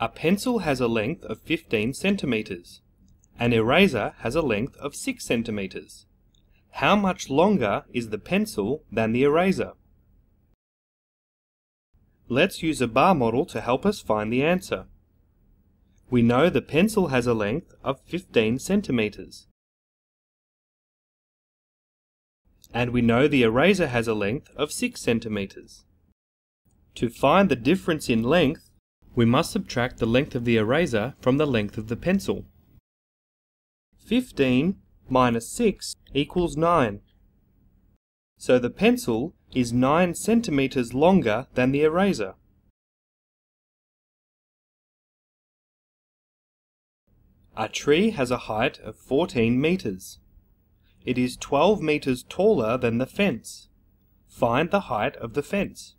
A pencil has a length of 15 centimeters. An eraser has a length of 6 centimeters. How much longer is the pencil than the eraser? Let's use a bar model to help us find the answer. We know the pencil has a length of 15 centimeters. And we know the eraser has a length of 6 centimeters. To find the difference in length, we must subtract the length of the eraser from the length of the pencil. 15 minus 6 equals 9. So the pencil is 9 centimeters longer than the eraser. A tree has a height of 14 meters. It is 12 meters taller than the fence. Find the height of the fence.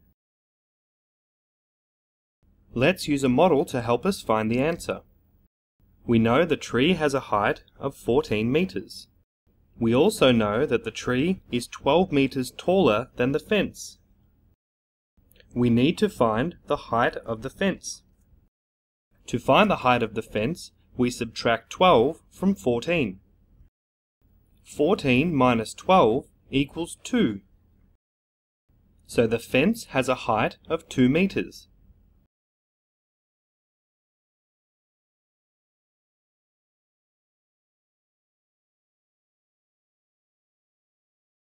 Let's use a model to help us find the answer. We know the tree has a height of 14 meters. We also know that the tree is 12 meters taller than the fence. We need to find the height of the fence. To find the height of the fence, we subtract 12 from 14. 14 minus 12 equals 2. So the fence has a height of 2 meters.